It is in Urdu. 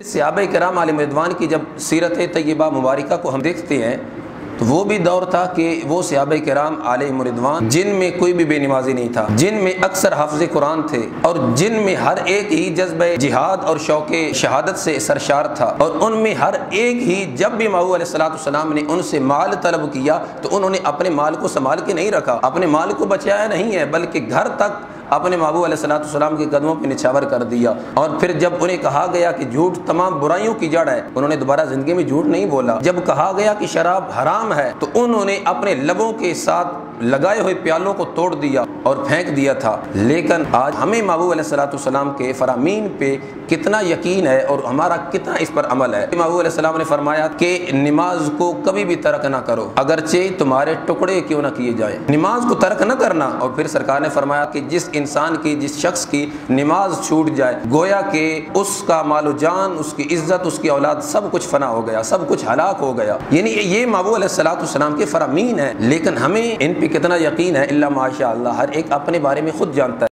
صحابہ کرام عالم ردوان کی جب سیرت طیبہ مبارکہ کو ہم دیکھتے ہیں، تو وہ بھی دور تھا کہ وہ صحابہ کرام علیہ مردوان جن میں کوئی بھی بے نمازی نہیں تھا، جن میں اکثر حافظ قرآن تھے اور جن میں ہر ایک ہی جذبہ جہاد اور شوق شہادت سے سرشار تھا۔ اور ان میں ہر ایک ہی جب بھی ماحو علیہ السلاۃ السلام نے ان سے مال طلب کیا، تو انہوں نے اپنے مال کو سنبھال کے نہیں رکھا۔ اپنے مال کو بچایا نہیں ہے، بلکہ گھر تک اپنے محبوب علیہ السلاۃ السلام کے قدموں پہ نچھاور کر دیا اور پھر جب انہیں کہا گیا کہ جھوٹ تمام برائیوں کی جڑ ہے، انہوں نے دوبارہ زندگی میں جھوٹ نہیں بولا۔ جب کہا گیا کہ شراب حرام ہے، تو انہوں نے اپنے لبوں کے ساتھ لگائے ہوئے پیالوں کو توڑ دیا اور پھینک دیا تھا۔ لیکن آج ہمیں محبوب علیہ السلاۃ السلام کے فرامین پہ کتنا یقین ہے اور ہمارا کتنا اس پر عمل ہے۔ محبوب علیہ السلام نے فرمایا کہ نماز کو کبھی بھی ترک نہ کرو، اگرچہ تمہارے ٹکڑے کیوں نہ کیے جائیں۔ نماز کو ترک نہ کرنا، اور پھر سرکار نے فرمایا کہ جس انسان کی، جس شخص کی نماز چھوٹ جائے، گویا کہ اس کا مال و جان، اس کی عزت، اس کی اولاد سب کچھ فنا ہو گیا، سب کچھ ہلاک ہو گیا۔ یعنی یہ مابو علیہ السلاۃ السلام کے فرامین ہے لیکن ہمیں ان پہ کتنا یقین ہے؟ اللہ ماشاء اللہ ہر ایک اپنے بارے میں خود جانتا ہے۔